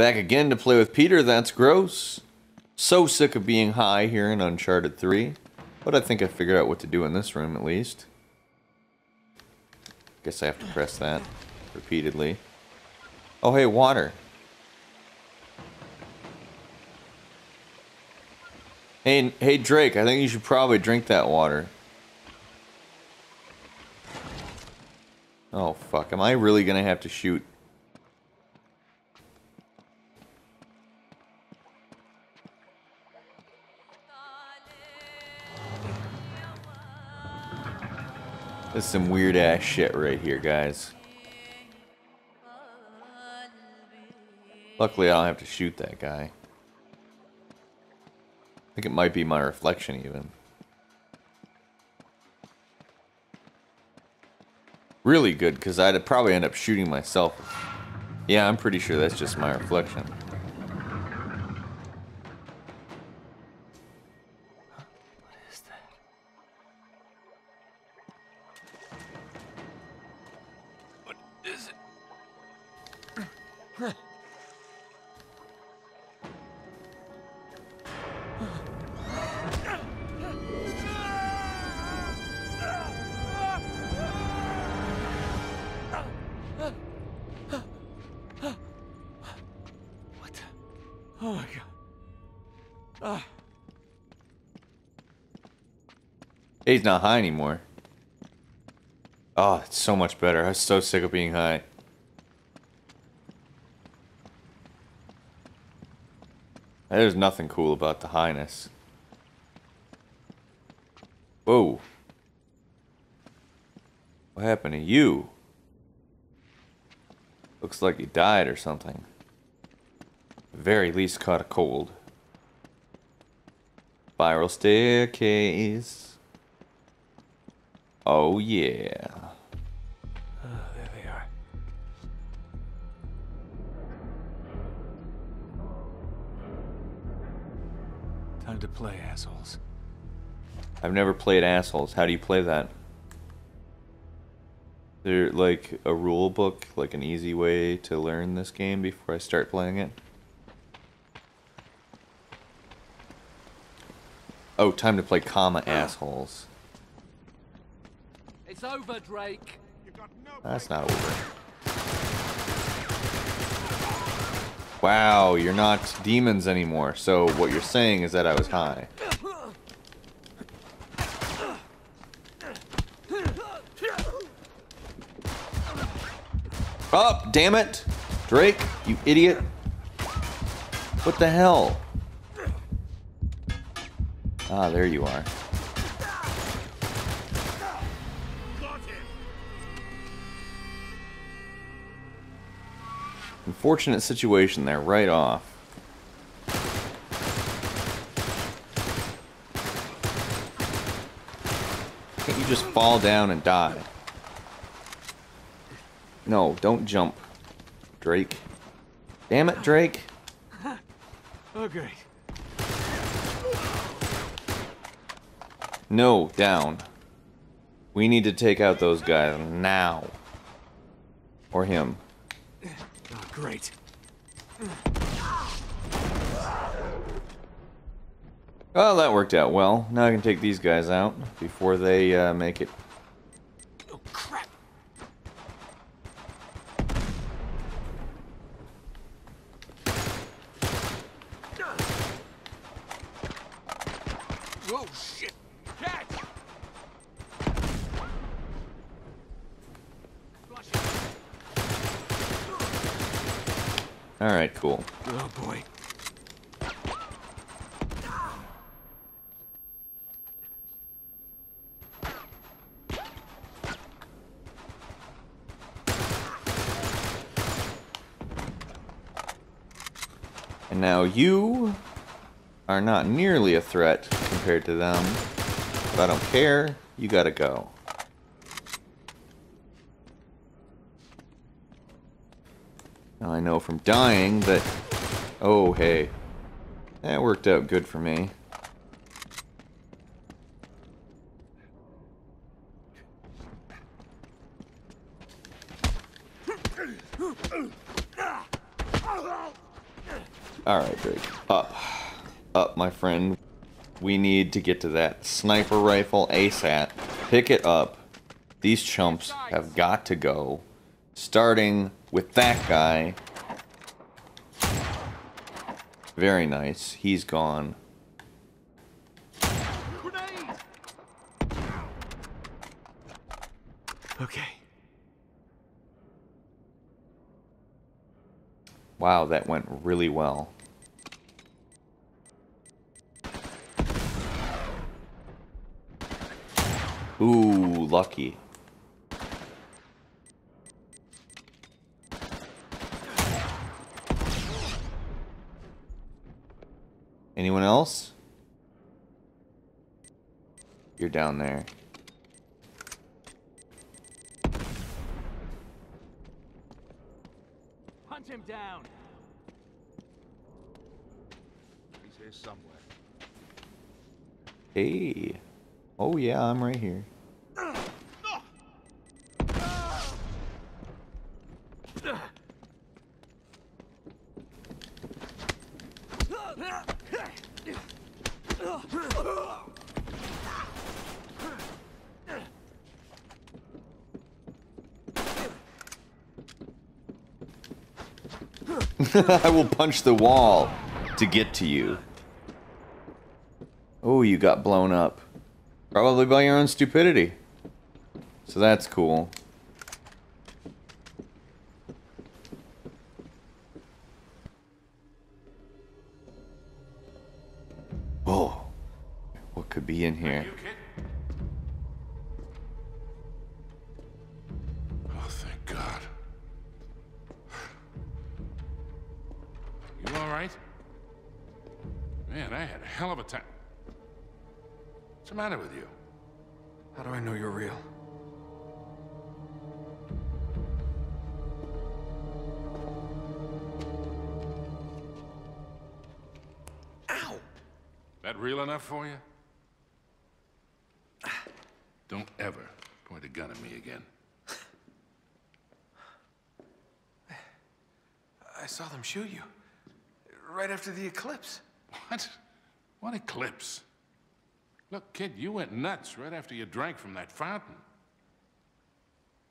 Back again to play with Peter, that's gross. So sick of being high here in Uncharted 3. But I think I figured out what to do in this room at least. Guess I have to press that repeatedly. Oh hey, water. Hey, hey Drake, I think you should probably drink that water. Oh fuck, am I really gonna have to shoot? This is some weird ass shit right here, guys. Luckily, I don't have to shoot that guy. I think it might be my reflection, even. Really good, because I'd probably end up shooting myself. Yeah, I'm pretty sure that's just my reflection. He's not high anymore. Oh, it's so much better. I'm so sick of being high. There's nothing cool about the highness. Whoa. What happened to you? Looks like you died or something. Very least caught a cold. Spiral staircase. Oh, yeah. Play, assholes. I've never played Assholes. How do you play that? Is there like a rule book, like an easy way to learn this game before I start playing it? Oh, time to play comma assholes. It's over, Drake. That's not over. Wow, you're not demons anymore. So what you're saying is that I was high. Oh, damn it! Drake, you idiot. What the hell? Ah, there you are. Unfortunate situation there, right off. Can't you just fall down and die? No, don't jump. Drake. Damn it, Drake. Oh, great. No, down. We need to take out those guys now. Or him. Oh, great. Well, that worked out well. Now I can take these guys out before they uh, make it. Oh, crap. Whoa, shit. Catch! Alright, cool. Oh, boy. And now you are not nearly a threat compared to them. But I don't care. You gotta go. Now I know from dying that... Oh, hey. That worked out good for me. Alright, Drake. Up. Up, my friend. We need to get to that sniper rifle ASAP. Pick it up. These chumps have got to go. Starting with that guy. Very nice. He's gone. Grenade! Okay. Wow, that went really well. Ooh, lucky. Anyone else? You're down there. Hunt him down. He's here somewhere. Hey. Oh yeah, I'm right here. I will punch the wall to get to you. Oh, you got blown up. Probably by your own stupidity. So that's cool. Oh, what could be in here? Man, I had a hell of a time. What's the matter with you? How do I know you're real? Ow! That real enough for you? Don't ever point a gun at me again. I saw them shoot you. Right after the eclipse. What? What eclipse? Look, kid, you went nuts right after you drank from that fountain.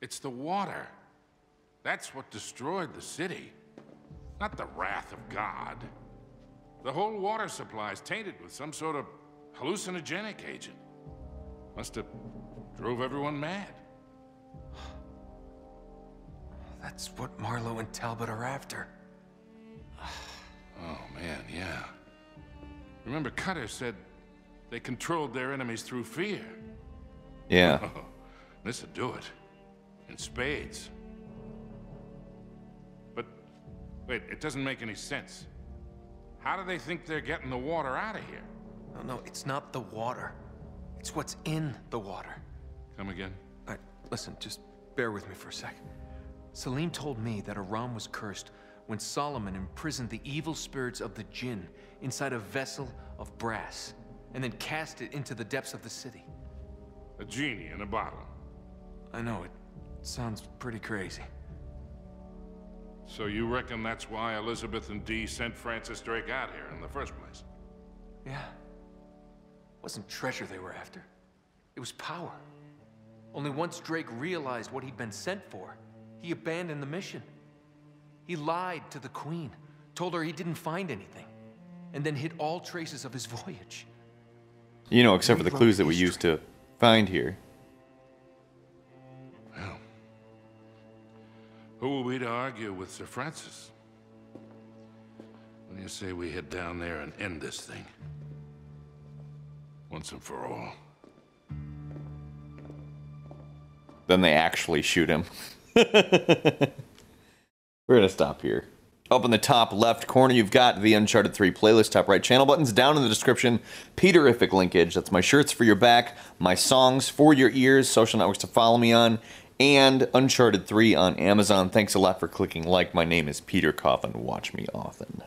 It's the water. That's what destroyed the city. Not the wrath of God. The whole water supply is tainted with some sort of hallucinogenic agent. Must have drove everyone mad. That's what Marlowe and Talbot are after. Oh, man, yeah. Remember, Cutter said they controlled their enemies through fear. Yeah. Oh, this'll do it. In spades. But, wait, it doesn't make any sense. How do they think they're getting the water out of here? No, no, it's not the water. It's what's in the water. Come again? All right, listen, just bear with me for a sec. Salim told me that Iram was cursed when Solomon imprisoned the evil spirits of the jinn inside a vessel of brass and then cast it into the depths of the city. A genie in a bottle. I know, it sounds pretty crazy. So you reckon that's why Elizabeth and Dee sent Francis Drake out here in the first place? Yeah. It Wasn't treasure they were after. It was power. Only once Drake realized what he'd been sent for, he abandoned the mission. He lied to the Queen, told her he didn't find anything, and then hid all traces of his voyage. You know, except for the clues that we used to find here. Well, who are we to argue with Sir Francis? What do you say we head down there and end this thing? Once and for all. Then they actually shoot him. We're gonna stop here. Up in the top left corner, you've got the Uncharted 3 playlist. Top right channel buttons. Down in the description, Peterific linkage. That's my shirts for your back, my songs for your ears, social networks to follow me on, and Uncharted 3 on Amazon. Thanks a lot for clicking like. My name is Peter Coffin. Watch me often.